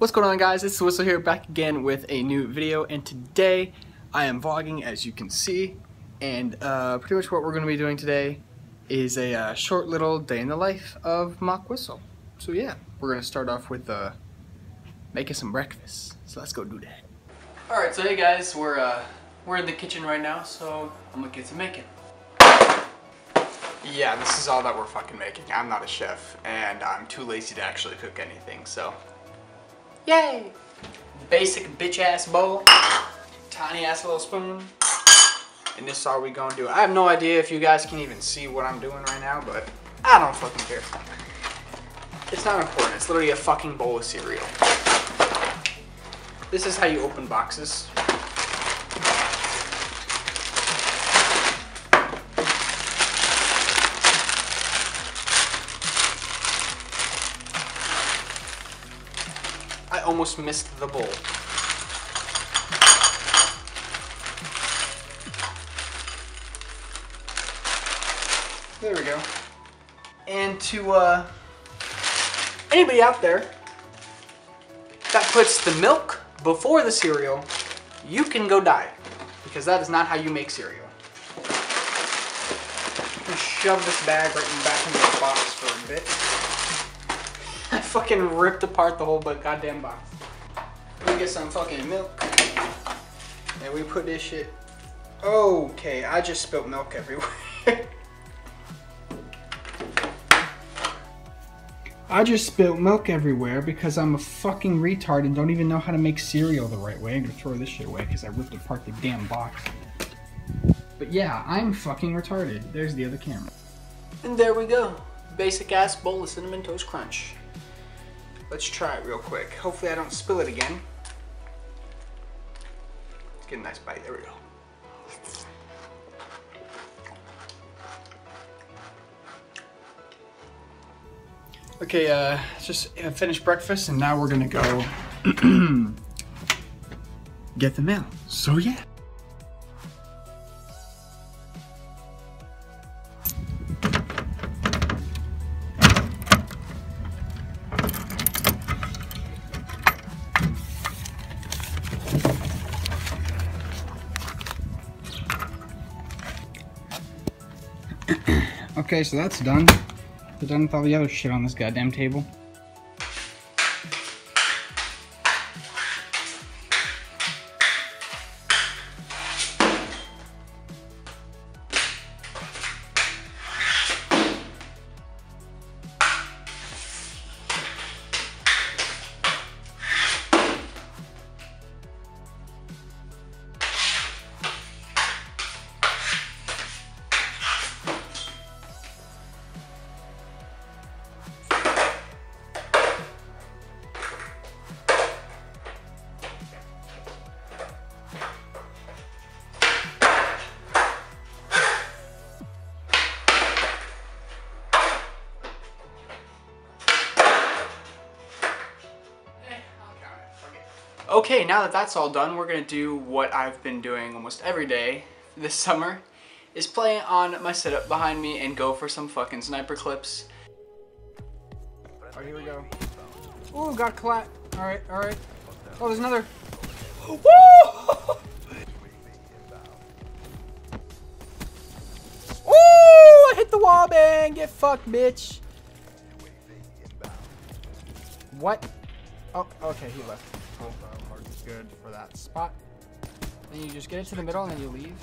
What's going on guys, it's Whistle here back again with a new video and today I am vlogging as you can see and uh, pretty much what we're going to be doing today is a uh, short little day in the life of Mock Whistle. So yeah, we're going to start off with uh, making some breakfast. So let's go do that. Alright, so hey guys, we're, uh, we're in the kitchen right now so I'm going to get to making. Yeah, this is all that we're fucking making. I'm not a chef and I'm too lazy to actually cook anything so Yay! Basic bitch ass bowl, tiny ass little spoon, and this is all we gonna do. I have no idea if you guys can even see what I'm doing right now, but I don't fucking care. It's not important, it's literally a fucking bowl of cereal. This is how you open boxes. Almost missed the bowl. There we go. And to uh, anybody out there that puts the milk before the cereal, you can go die. Because that is not how you make cereal. Shove this bag right in back into the box for a bit. Fucking ripped apart the whole but goddamn box. We get some fucking milk. And we put this shit. Okay, I just spilled milk everywhere. I just spilled milk everywhere because I'm a fucking retard and don't even know how to make cereal the right way. I'm gonna throw this shit away because I ripped apart the damn box. But yeah, I'm fucking retarded. There's the other camera. And there we go. Basic ass bowl of Cinnamon Toast Crunch. Let's try it real quick. Hopefully I don't spill it again. Let's get a nice bite. There we go. Okay, uh, just finished breakfast and now we're gonna go get the mail. So yeah. Okay, so that's done. We're done with all the other shit on this goddamn table. Okay, now that that's all done, we're gonna do what I've been doing almost every day this summer, is play on my setup behind me and go for some fucking sniper clips. Alright, here we go. Ooh, got collat. Alright, alright. Oh, there's another. Woo! Ooh, I hit the wall, man. Get fucked, bitch. What? Oh, okay, he left. Cool good for that spot. Then you just get it to the middle and then you leave.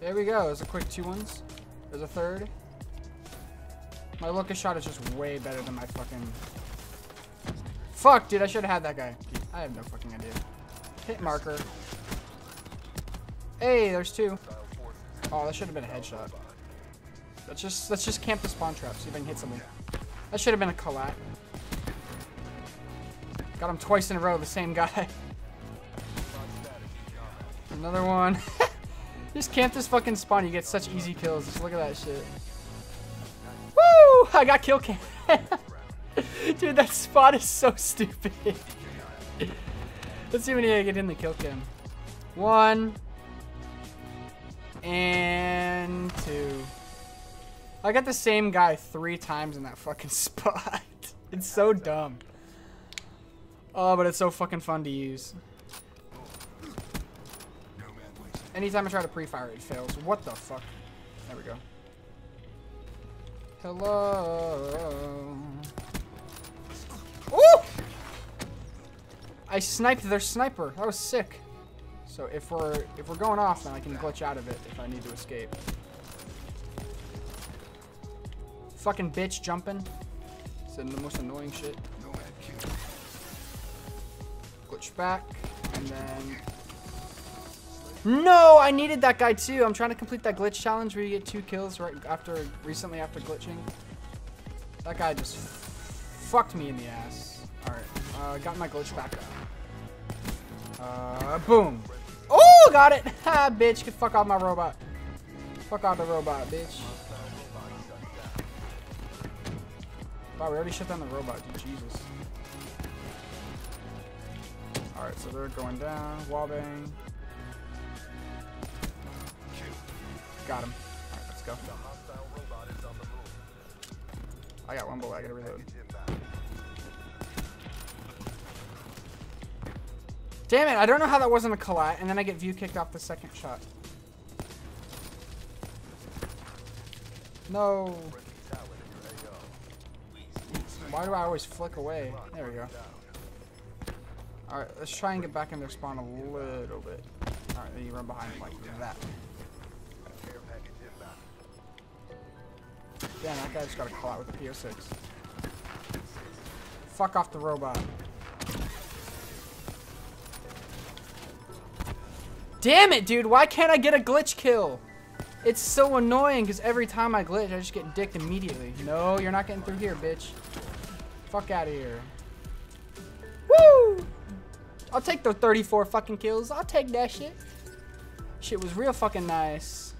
There we go. There's a quick two ones. There's a third. My Locus shot is just way better than my fucking... Fuck, dude. I should have had that guy. I have no fucking idea. Hit marker. Hey, there's two. Oh, that should have been a headshot. Let's just let's just camp the spawn trap. See if I can hit something. That should have been a collat. Got him twice in a row, the same guy. Another one. Just camp this fucking spawn, you get such easy kills. Just look at that shit. Woo! I got kill cam. Dude, that spot is so stupid. Let's see when I get in the kill cam. One. And two. I got the same guy three times in that fucking spot. it's so dumb. Oh, but it's so fucking fun to use. Anytime I try to pre-fire, it fails. What the fuck? There we go. Hello. Ooh! I sniped their sniper. That was sick. So if we're if we're going off, then I can glitch out of it if I need to escape. Fucking bitch jumping. It's the most annoying shit. Glitch back, and then. No, I needed that guy too. I'm trying to complete that glitch challenge where you get two kills right after recently after glitching. That guy just fucked me in the ass. All right, uh, got my glitch back up. Uh, boom. Oh, got it. Ha, bitch, get fuck off my robot. Fuck off the robot, bitch. Wow, we already shut down the robot, dude. Jesus. Alright, so they're going down. Wallbang. Got him. Alright, let's go. I got one bullet. I gotta reload. Damn it, I don't know how that wasn't a collat, and then I get view kicked off the second shot. No. Why do I always flick away? There we go. Alright, let's try and get back in their spawn a little bit. Alright, then you run behind them like that. Damn, that guy just got a call out with the PO6. Fuck off the robot. Damn it, dude. Why can't I get a glitch kill? It's so annoying because every time I glitch, I just get dicked immediately. No, you're not getting through here, bitch. Fuck out of here. I'll take the 34 fucking kills. I'll take that shit. Shit was real fucking nice.